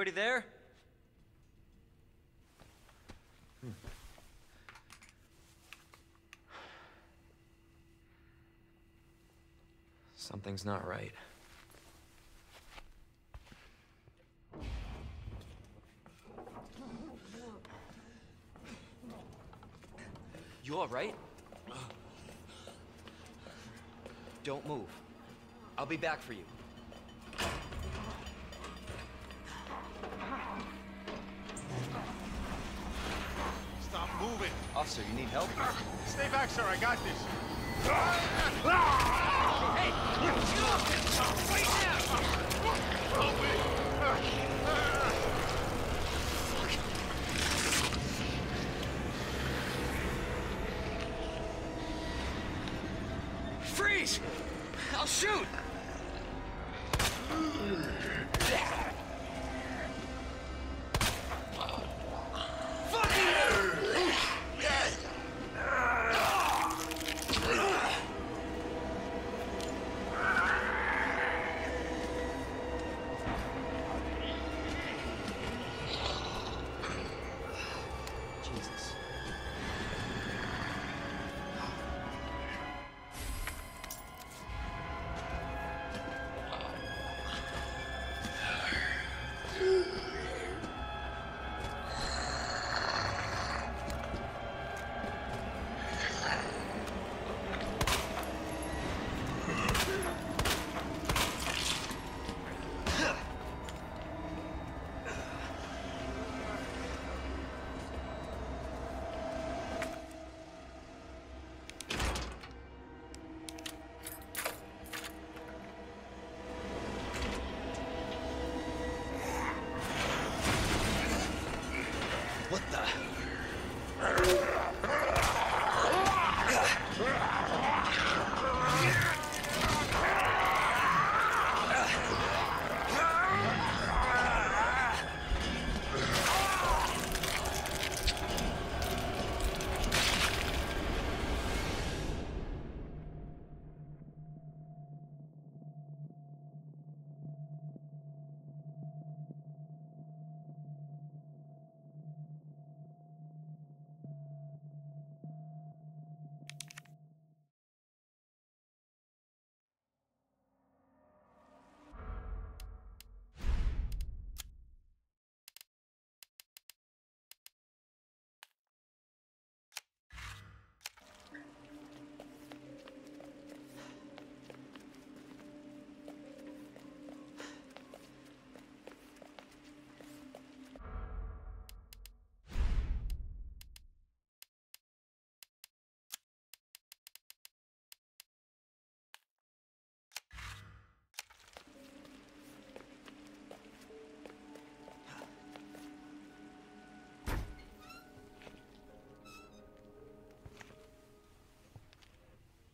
Anybody there? Hmm. Something's not right. You all right? Don't move. I'll be back for you. Stop moving. Officer, you need help? Stay back, sir. I got this. Hey! Get off him! Right now! Freeze! I'll shoot!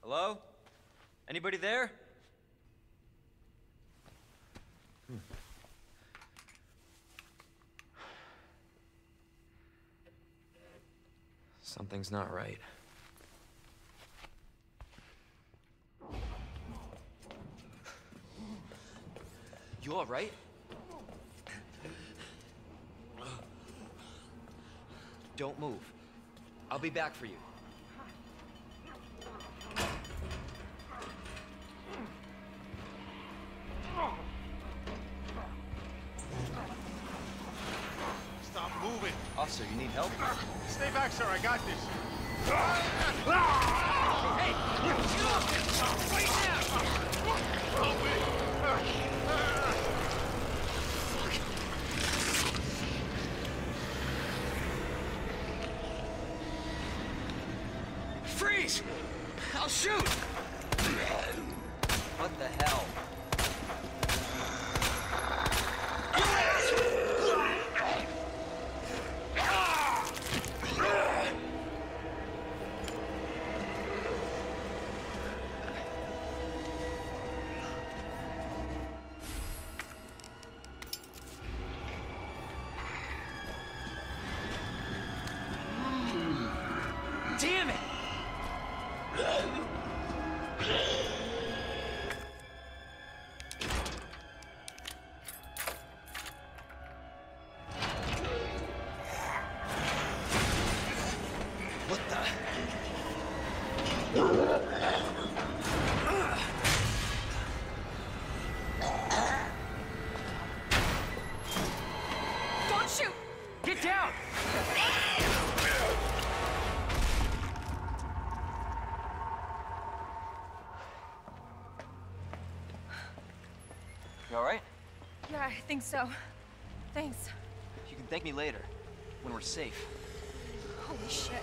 Hello? Anybody there? Hmm. Something's not right. You all right? Don't move. I'll be back for you. Stop moving. Officer, you need help? Stay back, sir. I got this. Hey! Get off him! Right now! Freeze! I'll shoot! You alright? Yeah, I think so. Thanks. You can thank me later, when we're safe. Holy shit.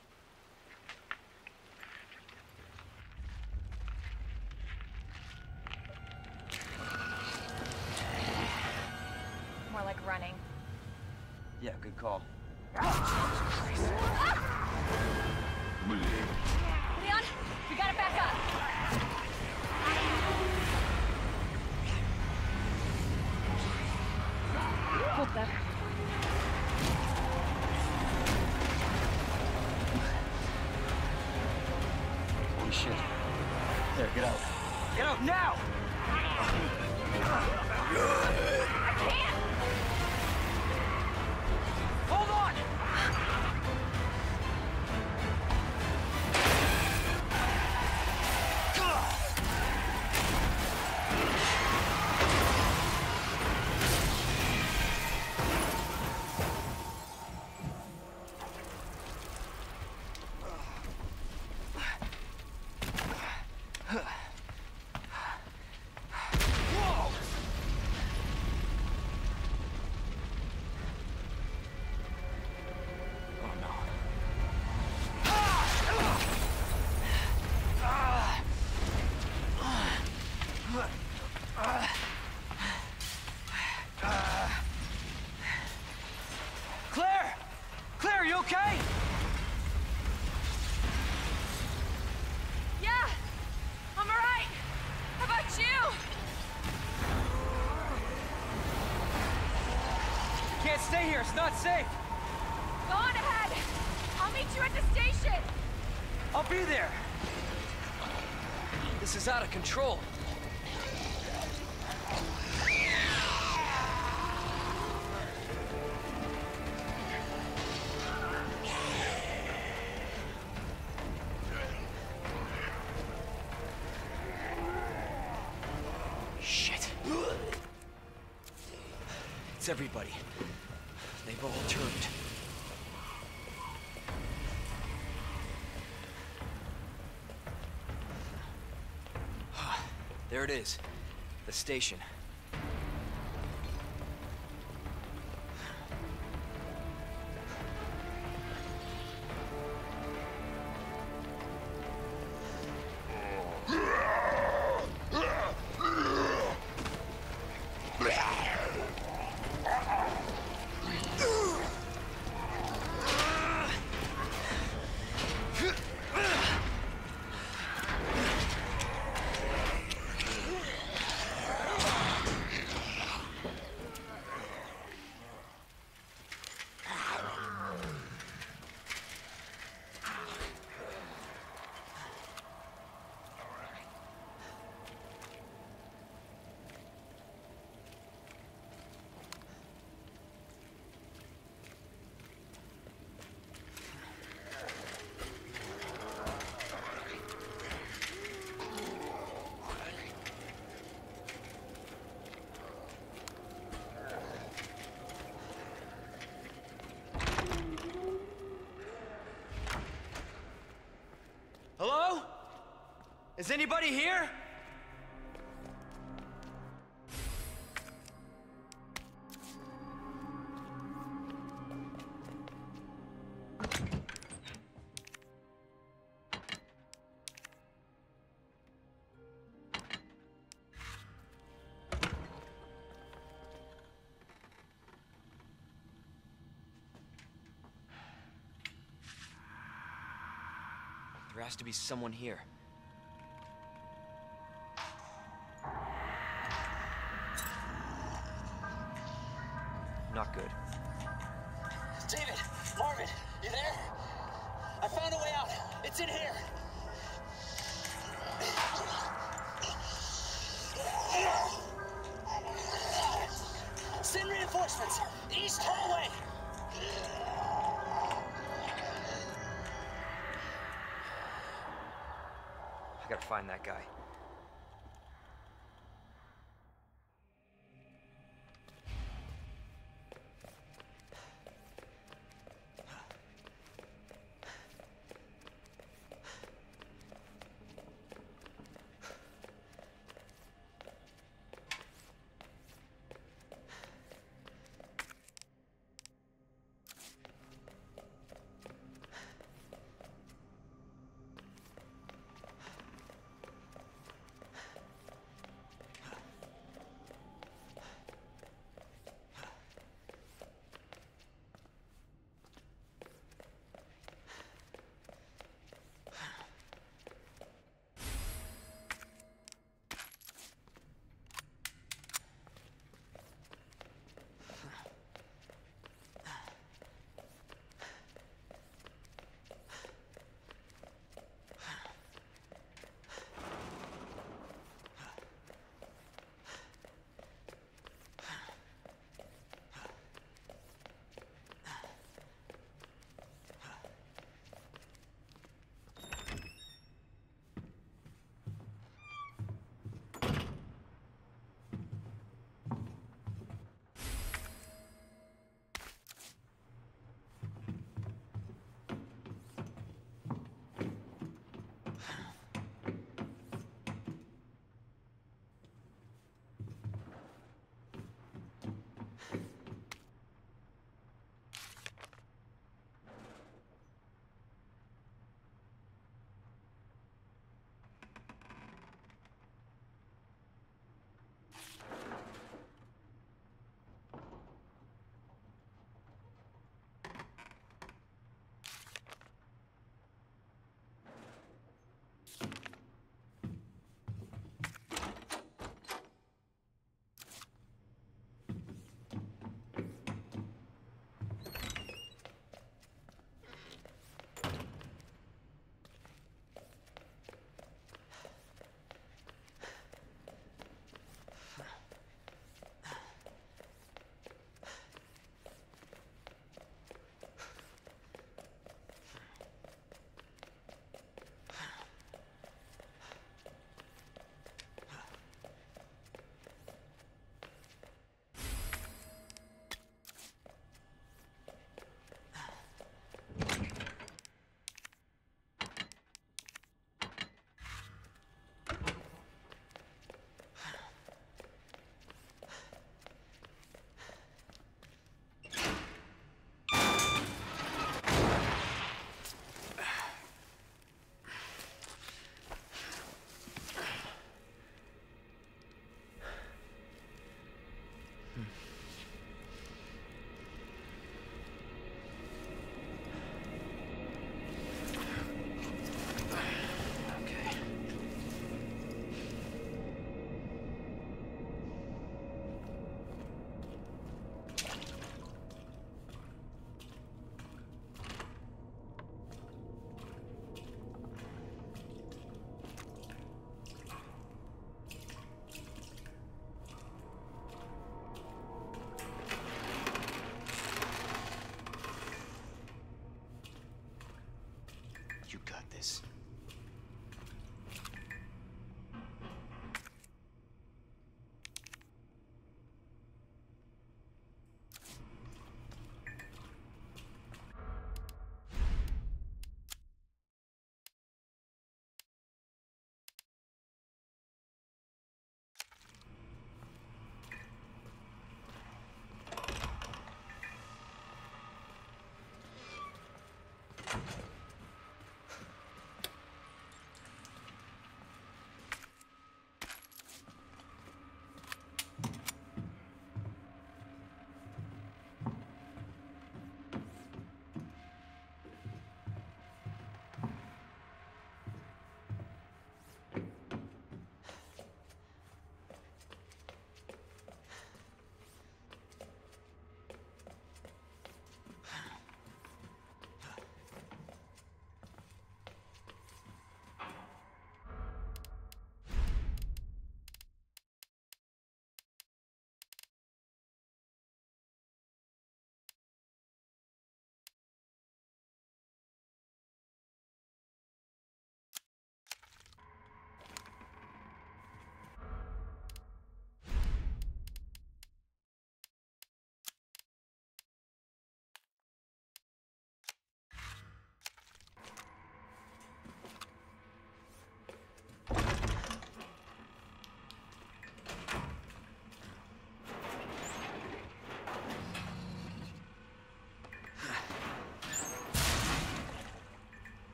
okay? Yeah, I'm all right. How about you? You Can't stay here. It's not safe. Go on ahead. I'll meet you at the station. I'll be there. This is out of control. There it is. The station. Is anybody here? There has to be someone here.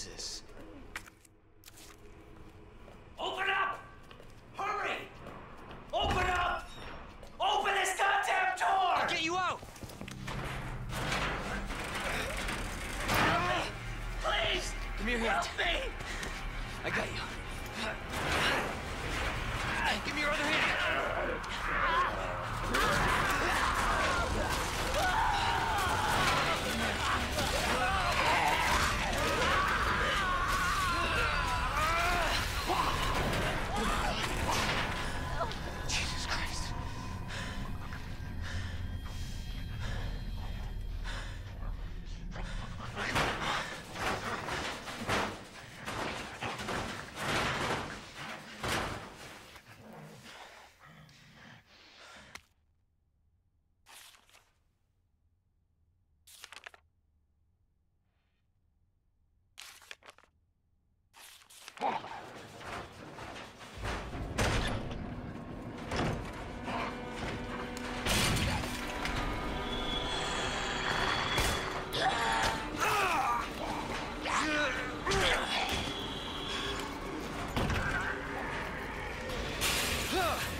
Jesus. 가!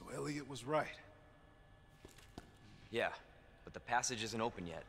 So Elliot was right. Yeah, but the passage isn't open yet.